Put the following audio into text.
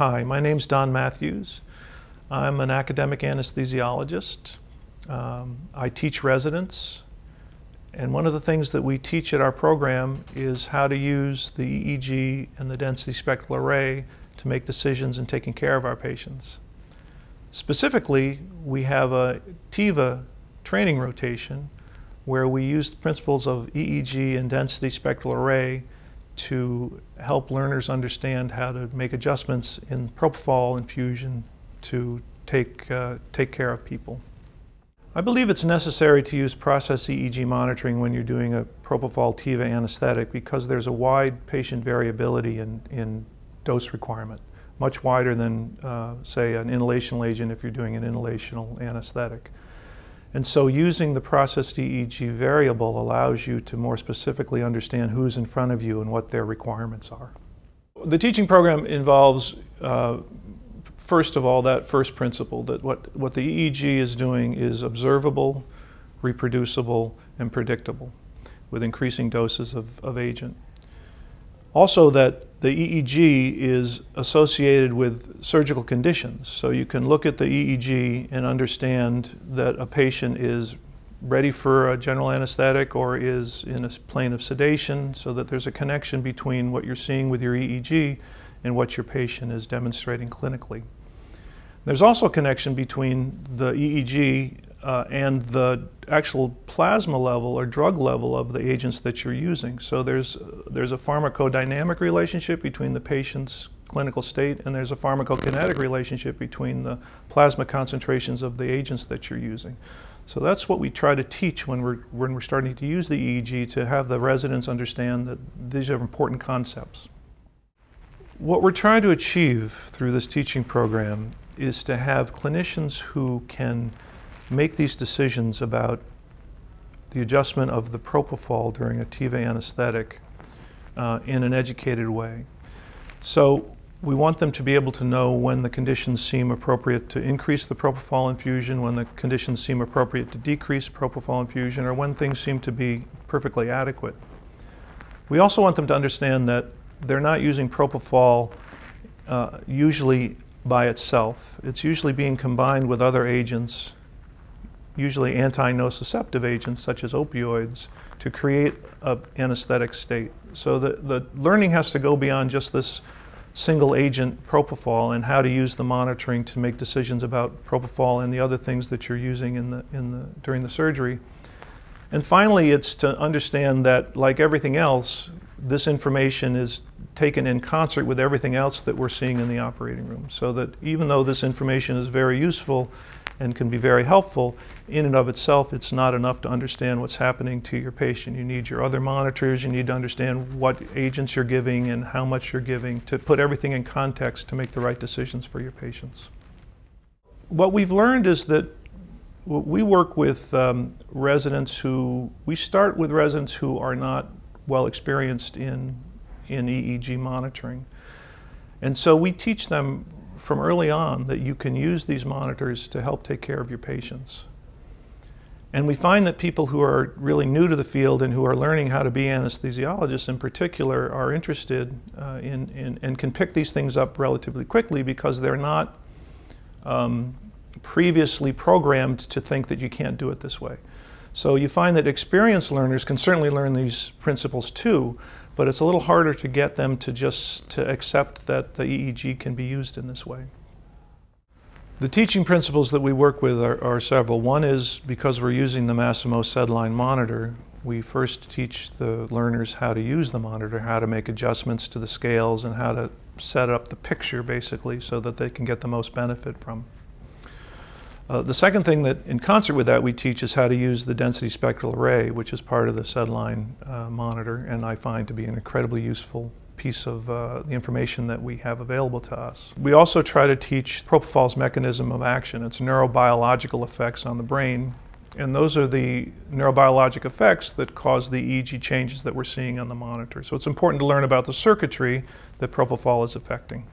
Hi, my name's Don Mathews. I'm an academic anesthesiologist. Um, I teach residents, and one of the things that we teach at our program is how to use the EEG and the density spectral array to make decisions in taking care of our patients. Specifically, we have a TIVA training rotation where we use the principles of EEG and density spectral array to help learners understand how to make adjustments in propofol infusion to take, uh, take care of people. I believe it's necessary to use process EEG monitoring when you're doing a propofol TIVA anesthetic because there's a wide patient variability in, in dose requirement, much wider than, uh, say, an inhalational agent if you're doing an inhalational anesthetic. And so using the processed EEG variable allows you to more specifically understand who's in front of you and what their requirements are. The teaching program involves, uh, first of all, that first principle that what, what the EEG is doing is observable, reproducible, and predictable with increasing doses of, of agent. Also that the EEG is associated with surgical conditions. So you can look at the EEG and understand that a patient is ready for a general anesthetic or is in a plane of sedation so that there's a connection between what you're seeing with your EEG and what your patient is demonstrating clinically. There's also a connection between the EEG uh, and the actual plasma level or drug level of the agents that you're using. So there's, there's a pharmacodynamic relationship between the patient's clinical state and there's a pharmacokinetic relationship between the plasma concentrations of the agents that you're using. So that's what we try to teach when we're, when we're starting to use the EEG to have the residents understand that these are important concepts. What we're trying to achieve through this teaching program is to have clinicians who can make these decisions about the adjustment of the propofol during a TIVA anesthetic uh, in an educated way. So we want them to be able to know when the conditions seem appropriate to increase the propofol infusion, when the conditions seem appropriate to decrease propofol infusion, or when things seem to be perfectly adequate. We also want them to understand that they're not using propofol uh, usually by itself. It's usually being combined with other agents usually anti-nociceptive agents such as opioids to create an anesthetic state. So the, the learning has to go beyond just this single agent propofol and how to use the monitoring to make decisions about propofol and the other things that you're using in the, in the, during the surgery. And finally, it's to understand that, like everything else, this information is taken in concert with everything else that we're seeing in the operating room. So that even though this information is very useful, and can be very helpful. In and of itself, it's not enough to understand what's happening to your patient. You need your other monitors, you need to understand what agents you're giving and how much you're giving to put everything in context to make the right decisions for your patients. What we've learned is that we work with um, residents who, we start with residents who are not well experienced in, in EEG monitoring. And so we teach them from early on that you can use these monitors to help take care of your patients. And we find that people who are really new to the field and who are learning how to be anesthesiologists in particular are interested uh, in, in, and can pick these things up relatively quickly because they're not um, previously programmed to think that you can't do it this way. So you find that experienced learners can certainly learn these principles too, but it's a little harder to get them to just to accept that the EEG can be used in this way. The teaching principles that we work with are, are several. One is because we're using the Masimo SedLine monitor, we first teach the learners how to use the monitor, how to make adjustments to the scales and how to set up the picture basically so that they can get the most benefit from uh, the second thing that, in concert with that, we teach is how to use the density spectral array, which is part of the SedLine uh, monitor, and I find to be an incredibly useful piece of uh, the information that we have available to us. We also try to teach propofol's mechanism of action, its neurobiological effects on the brain, and those are the neurobiologic effects that cause the EEG changes that we're seeing on the monitor. So it's important to learn about the circuitry that propofol is affecting.